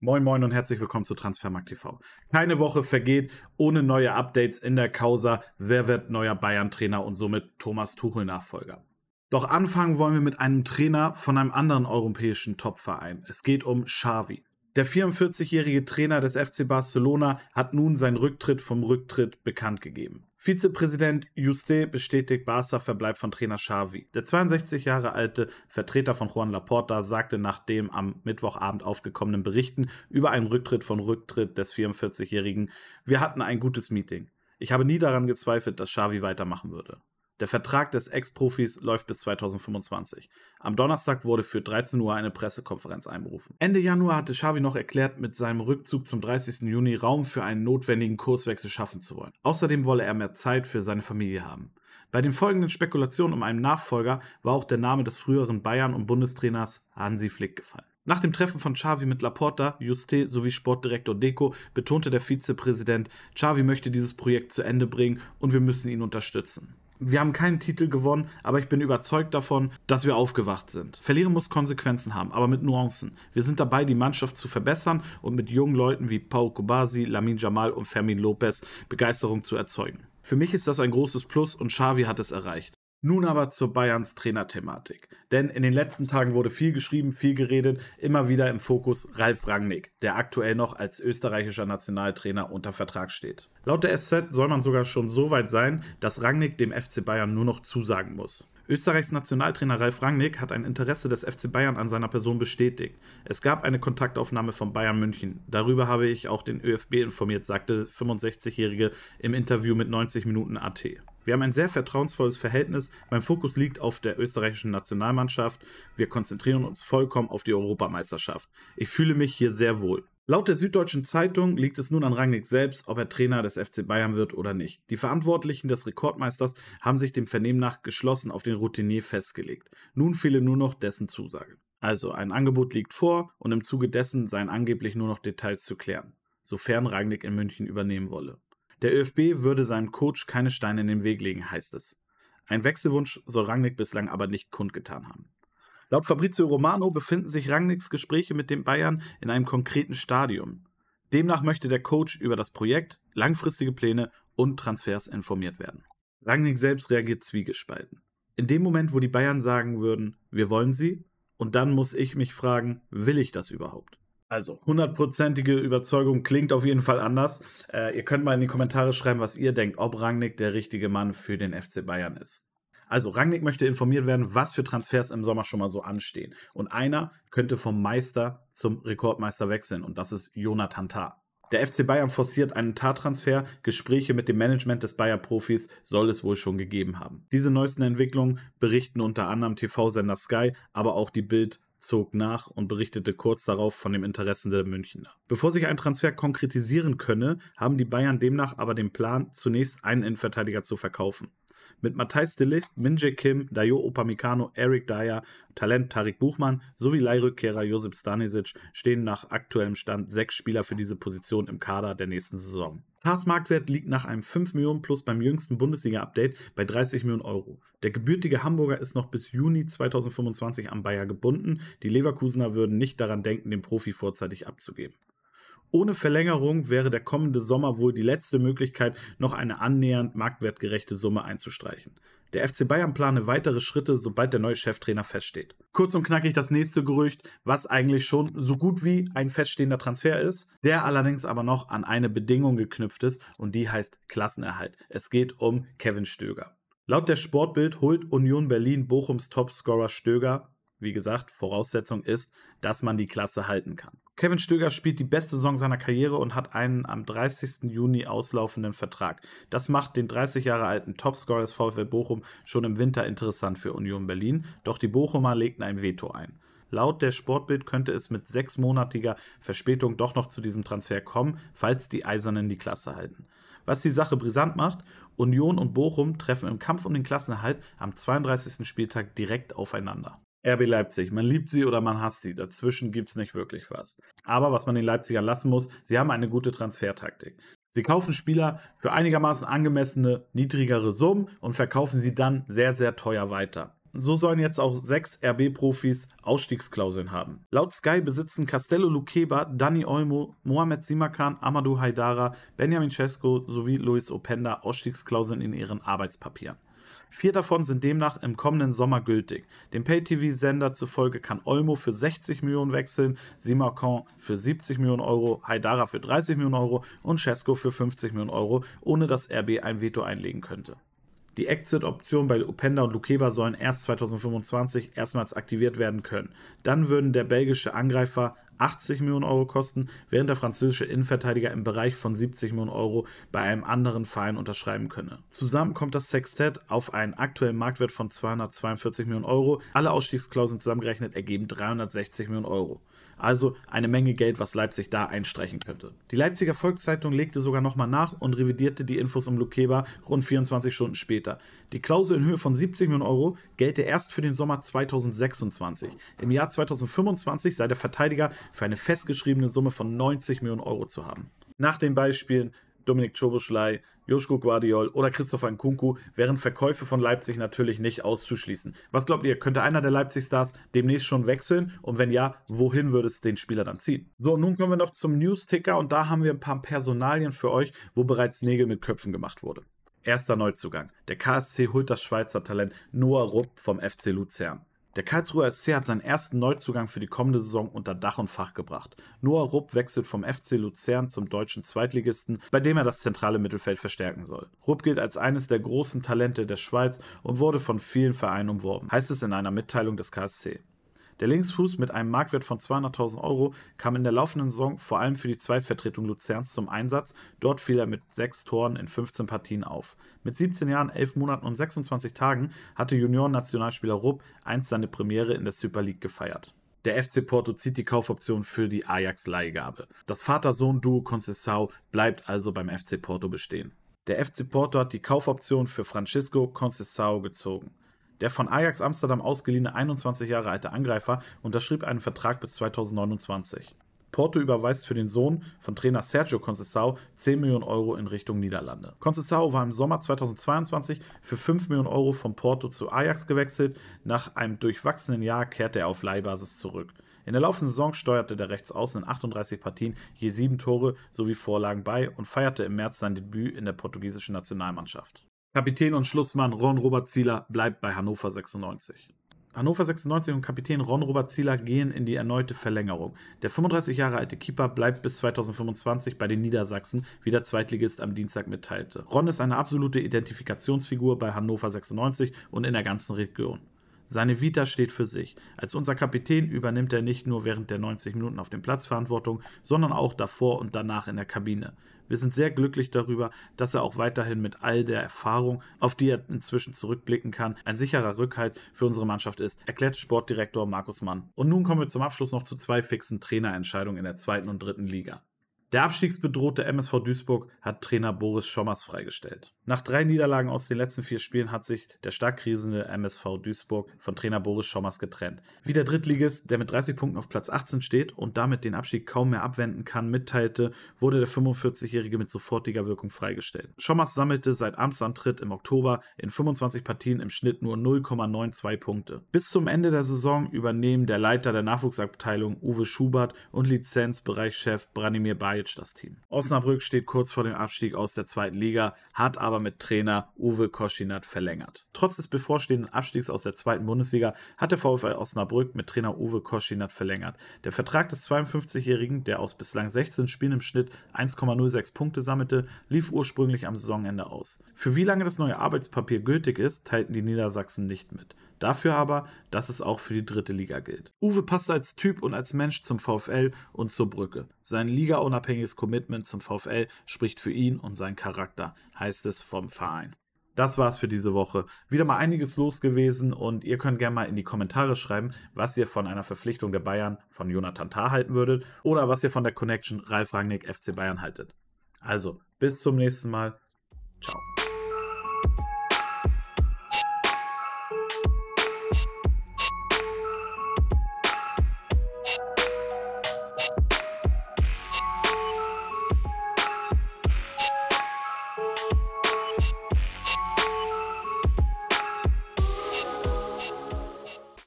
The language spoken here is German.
Moin Moin und herzlich willkommen zu Transfermarkt TV. Keine Woche vergeht ohne neue Updates in der Causa, wer wird neuer Bayern-Trainer und somit Thomas Tuchel-Nachfolger. Doch anfangen wollen wir mit einem Trainer von einem anderen europäischen Topverein. Es geht um Xavi. Der 44-jährige Trainer des FC Barcelona hat nun seinen Rücktritt vom Rücktritt bekannt gegeben. Vizepräsident Juste bestätigt Barca Verbleib von Trainer Xavi. Der 62 Jahre alte Vertreter von Juan Laporta sagte nach dem am Mittwochabend aufgekommenen Berichten über einen Rücktritt von Rücktritt des 44-jährigen, wir hatten ein gutes Meeting. Ich habe nie daran gezweifelt, dass Xavi weitermachen würde. Der Vertrag des Ex-Profis läuft bis 2025. Am Donnerstag wurde für 13 Uhr eine Pressekonferenz einberufen. Ende Januar hatte Xavi noch erklärt, mit seinem Rückzug zum 30. Juni Raum für einen notwendigen Kurswechsel schaffen zu wollen. Außerdem wolle er mehr Zeit für seine Familie haben. Bei den folgenden Spekulationen um einen Nachfolger war auch der Name des früheren Bayern- und Bundestrainers Hansi Flick gefallen. Nach dem Treffen von Xavi mit Laporta, Juste sowie Sportdirektor Deco betonte der Vizepräsident, Xavi möchte dieses Projekt zu Ende bringen und wir müssen ihn unterstützen. Wir haben keinen Titel gewonnen, aber ich bin überzeugt davon, dass wir aufgewacht sind. Verlieren muss Konsequenzen haben, aber mit Nuancen. Wir sind dabei, die Mannschaft zu verbessern und mit jungen Leuten wie Pau Kobasi, Lamin Jamal und Fermin Lopez Begeisterung zu erzeugen. Für mich ist das ein großes Plus und Xavi hat es erreicht. Nun aber zur Bayerns Trainerthematik. Denn in den letzten Tagen wurde viel geschrieben, viel geredet, immer wieder im Fokus Ralf Rangnick, der aktuell noch als österreichischer Nationaltrainer unter Vertrag steht. Laut der SZ soll man sogar schon so weit sein, dass Rangnick dem FC Bayern nur noch zusagen muss. Österreichs Nationaltrainer Ralf Rangnick hat ein Interesse des FC Bayern an seiner Person bestätigt. Es gab eine Kontaktaufnahme von Bayern München. Darüber habe ich auch den ÖFB informiert, sagte 65-Jährige im Interview mit 90 Minuten AT. Wir haben ein sehr vertrauensvolles Verhältnis. Mein Fokus liegt auf der österreichischen Nationalmannschaft. Wir konzentrieren uns vollkommen auf die Europameisterschaft. Ich fühle mich hier sehr wohl. Laut der Süddeutschen Zeitung liegt es nun an Rangnick selbst, ob er Trainer des FC Bayern wird oder nicht. Die Verantwortlichen des Rekordmeisters haben sich dem Vernehmen nach geschlossen auf den Routinier festgelegt. Nun fehle nur noch dessen Zusage. Also ein Angebot liegt vor und im Zuge dessen seien angeblich nur noch Details zu klären, sofern Rangnick in München übernehmen wolle. Der ÖFB würde seinem Coach keine Steine in den Weg legen, heißt es. Ein Wechselwunsch soll Rangnick bislang aber nicht kundgetan haben. Laut Fabrizio Romano befinden sich Rangnicks Gespräche mit den Bayern in einem konkreten Stadium. Demnach möchte der Coach über das Projekt, langfristige Pläne und Transfers informiert werden. Rangnick selbst reagiert zwiegespalten. In dem Moment, wo die Bayern sagen würden, wir wollen sie, und dann muss ich mich fragen, will ich das überhaupt? Also, hundertprozentige Überzeugung klingt auf jeden Fall anders. Äh, ihr könnt mal in die Kommentare schreiben, was ihr denkt, ob Rangnick der richtige Mann für den FC Bayern ist. Also, Rangnick möchte informiert werden, was für Transfers im Sommer schon mal so anstehen. Und einer könnte vom Meister zum Rekordmeister wechseln, und das ist Jonathan Tah. Der FC Bayern forciert einen Tar-Transfer. Gespräche mit dem Management des Bayer-Profis soll es wohl schon gegeben haben. Diese neuesten Entwicklungen berichten unter anderem TV-Sender Sky, aber auch die Bild zog nach und berichtete kurz darauf von dem Interessen der Münchner. Bevor sich ein Transfer konkretisieren könne, haben die Bayern demnach aber den Plan, zunächst einen Innenverteidiger zu verkaufen. Mit Matthijs Delicht, Minje Kim, Dayo Opamecano, Eric Dyer, Talent Tarik Buchmann sowie Leihrückkehrer Josip Stanisic stehen nach aktuellem Stand sechs Spieler für diese Position im Kader der nächsten Saison. Tars Marktwert liegt nach einem 5 Millionen plus beim jüngsten Bundesliga-Update bei 30 Millionen Euro. Der gebürtige Hamburger ist noch bis Juni 2025 am Bayer gebunden. Die Leverkusener würden nicht daran denken, den Profi vorzeitig abzugeben. Ohne Verlängerung wäre der kommende Sommer wohl die letzte Möglichkeit, noch eine annähernd marktwertgerechte Summe einzustreichen. Der FC Bayern plane weitere Schritte, sobald der neue Cheftrainer feststeht. Kurz und knackig das nächste Gerücht, was eigentlich schon so gut wie ein feststehender Transfer ist, der allerdings aber noch an eine Bedingung geknüpft ist und die heißt Klassenerhalt. Es geht um Kevin Stöger. Laut der Sportbild holt Union Berlin Bochums Topscorer Stöger wie gesagt, Voraussetzung ist, dass man die Klasse halten kann. Kevin Stöger spielt die beste Saison seiner Karriere und hat einen am 30. Juni auslaufenden Vertrag. Das macht den 30 Jahre alten Topscorer des VfL Bochum schon im Winter interessant für Union Berlin, doch die Bochumer legten ein Veto ein. Laut der Sportbild könnte es mit sechsmonatiger Verspätung doch noch zu diesem Transfer kommen, falls die Eisernen die Klasse halten. Was die Sache brisant macht, Union und Bochum treffen im Kampf um den Klassenerhalt am 32. Spieltag direkt aufeinander. RB Leipzig. Man liebt sie oder man hasst sie. Dazwischen gibt es nicht wirklich was. Aber was man den Leipzigern lassen muss, sie haben eine gute Transfertaktik. Sie kaufen Spieler für einigermaßen angemessene, niedrigere Summen und verkaufen sie dann sehr, sehr teuer weiter. So sollen jetzt auch sechs RB-Profis Ausstiegsklauseln haben. Laut Sky besitzen Castello Luqueba, Dani Olmo, Mohamed Simakan, Amadou Haidara, Benjamin Cesco sowie Luis Openda Ausstiegsklauseln in ihren Arbeitspapieren. Vier davon sind demnach im kommenden Sommer gültig. Dem Pay-TV-Sender zufolge kann Olmo für 60 Millionen wechseln, Simakan für 70 Millionen Euro, Haidara für 30 Millionen Euro und Cesco für 50 Millionen Euro, ohne dass RB ein Veto einlegen könnte. Die Exit-Optionen bei Openda und Lukeba sollen erst 2025 erstmals aktiviert werden können. Dann würden der belgische Angreifer 80 Millionen Euro kosten, während der französische Innenverteidiger im Bereich von 70 Millionen Euro bei einem anderen Verein unterschreiben könne. Zusammen kommt das Sextett auf einen aktuellen Marktwert von 242 Millionen Euro. Alle Ausstiegsklauseln zusammengerechnet ergeben 360 Millionen Euro. Also eine Menge Geld, was Leipzig da einstreichen könnte. Die Leipziger Volkszeitung legte sogar nochmal nach und revidierte die Infos um Lukeba rund 24 Stunden später. Die Klausel in Höhe von 70 Millionen Euro gelte erst für den Sommer 2026. Im Jahr 2025 sei der Verteidiger für eine festgeschriebene Summe von 90 Millionen Euro zu haben. Nach den Beispielen Dominik Choboschlei, Joschko Guardiol oder Christopher Nkunku wären Verkäufe von Leipzig natürlich nicht auszuschließen. Was glaubt ihr, könnte einer der Leipzig-Stars demnächst schon wechseln? Und wenn ja, wohin würde es den Spieler dann ziehen? So, nun kommen wir noch zum News-Ticker und da haben wir ein paar Personalien für euch, wo bereits Nägel mit Köpfen gemacht wurde. Erster Neuzugang. Der KSC holt das Schweizer Talent Noah Rupp vom FC Luzern. Der Karlsruher SC hat seinen ersten Neuzugang für die kommende Saison unter Dach und Fach gebracht. Noah Rupp wechselt vom FC Luzern zum deutschen Zweitligisten, bei dem er das zentrale Mittelfeld verstärken soll. Rupp gilt als eines der großen Talente der Schweiz und wurde von vielen Vereinen umworben, heißt es in einer Mitteilung des KSC. Der Linksfuß mit einem Marktwert von 200.000 Euro kam in der laufenden Saison vor allem für die Zweitvertretung Luzerns zum Einsatz. Dort fiel er mit sechs Toren in 15 Partien auf. Mit 17 Jahren, 11 Monaten und 26 Tagen hatte Junioren-Nationalspieler Rupp einst seine Premiere in der Super League gefeiert. Der FC Porto zieht die Kaufoption für die Ajax-Leihgabe. Das Vater-Sohn-Duo Conceição bleibt also beim FC Porto bestehen. Der FC Porto hat die Kaufoption für Francisco Conceição gezogen. Der von Ajax Amsterdam ausgeliehene 21 Jahre alte Angreifer unterschrieb einen Vertrag bis 2029. Porto überweist für den Sohn von Trainer Sergio Conceição 10 Millionen Euro in Richtung Niederlande. Conceição war im Sommer 2022 für 5 Millionen Euro von Porto zu Ajax gewechselt. Nach einem durchwachsenen Jahr kehrte er auf Leihbasis zurück. In der laufenden Saison steuerte der Rechtsaußen in 38 Partien je sieben Tore sowie Vorlagen bei und feierte im März sein Debüt in der portugiesischen Nationalmannschaft. Kapitän und Schlussmann Ron Robert Zieler bleibt bei Hannover 96. Hannover 96 und Kapitän Ron Robert Zieler gehen in die erneute Verlängerung. Der 35 Jahre alte Keeper bleibt bis 2025 bei den Niedersachsen, wie der Zweitligist am Dienstag mitteilte. Ron ist eine absolute Identifikationsfigur bei Hannover 96 und in der ganzen Region. Seine Vita steht für sich. Als unser Kapitän übernimmt er nicht nur während der 90 Minuten auf dem Platz Verantwortung, sondern auch davor und danach in der Kabine. Wir sind sehr glücklich darüber, dass er auch weiterhin mit all der Erfahrung, auf die er inzwischen zurückblicken kann, ein sicherer Rückhalt für unsere Mannschaft ist, erklärte Sportdirektor Markus Mann. Und nun kommen wir zum Abschluss noch zu zwei fixen Trainerentscheidungen in der zweiten und dritten Liga. Der abstiegsbedrohte MSV Duisburg hat Trainer Boris Schommers freigestellt. Nach drei Niederlagen aus den letzten vier Spielen hat sich der stark krisende MSV Duisburg von Trainer Boris Schommers getrennt. Wie der Drittligist, der mit 30 Punkten auf Platz 18 steht und damit den Abstieg kaum mehr abwenden kann, mitteilte, wurde der 45-Jährige mit sofortiger Wirkung freigestellt. Schommers sammelte seit Amtsantritt im Oktober in 25 Partien im Schnitt nur 0,92 Punkte. Bis zum Ende der Saison übernehmen der Leiter der Nachwuchsabteilung Uwe Schubert und Lizenzbereichschef Branimir Bajic das Team. Osnabrück steht kurz vor dem Abstieg aus der zweiten Liga, hat aber aber mit Trainer Uwe Koschinat verlängert. Trotz des bevorstehenden Abstiegs aus der zweiten Bundesliga hat der VfL Osnabrück mit Trainer Uwe Koschinat verlängert. Der Vertrag des 52-Jährigen, der aus bislang 16 Spielen im Schnitt 1,06 Punkte sammelte, lief ursprünglich am Saisonende aus. Für wie lange das neue Arbeitspapier gültig ist, teilten die Niedersachsen nicht mit. Dafür aber, dass es auch für die dritte Liga gilt. Uwe passt als Typ und als Mensch zum VfL und zur Brücke. Sein ligaunabhängiges Commitment zum VfL spricht für ihn und seinen Charakter, heißt es vom Verein. Das war's für diese Woche. Wieder mal einiges los gewesen und ihr könnt gerne mal in die Kommentare schreiben, was ihr von einer Verpflichtung der Bayern von Jonathan Tah halten würdet oder was ihr von der Connection Ralf Rangnick FC Bayern haltet. Also, bis zum nächsten Mal. Ciao.